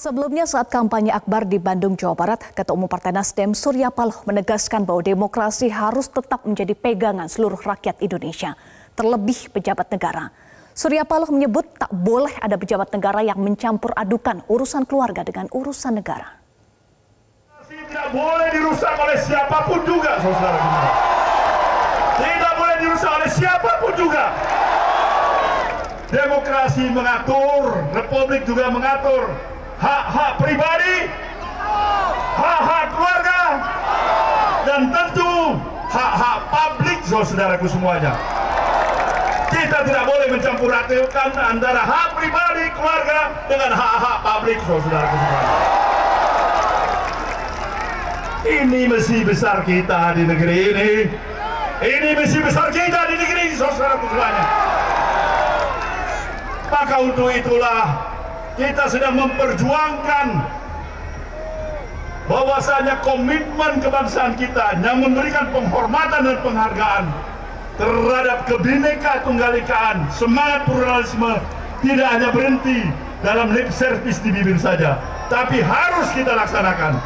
Sebelumnya saat kampanye akbar di Bandung, Jawa Barat, Ketua Umum Partai Nasdem Surya Paloh menegaskan bahwa demokrasi harus tetap menjadi pegangan seluruh rakyat Indonesia, terlebih pejabat negara. Surya Paloh menyebut tak boleh ada pejabat negara yang mencampur adukan urusan keluarga dengan urusan negara. Tidak boleh dirusak oleh siapa pun juga, saudara. Tidak boleh dirusak oleh siapa pun juga. Demokrasi mengatur, republik juga mengatur hak-hak pribadi, hak-hak keluarga, dan tentu hak-hak publik, saudaraku semuanya. Kita tidak boleh mencampur adukan antara hak pribadi, keluarga, dengan hak-hak publik, saudaraku semuanya. Ini misi besar kita di negeri ini. Ini misi besar kita di negeri ini, saudaraku semuanya. Maka untuk itulah kita sedang memperjuangkan bahwasanya komitmen kebangsaan kita yang memberikan penghormatan dan penghargaan terhadap kebineka tunggalikaan semangat pluralisme tidak hanya berhenti dalam lip service di bibir saja tapi harus kita laksanakan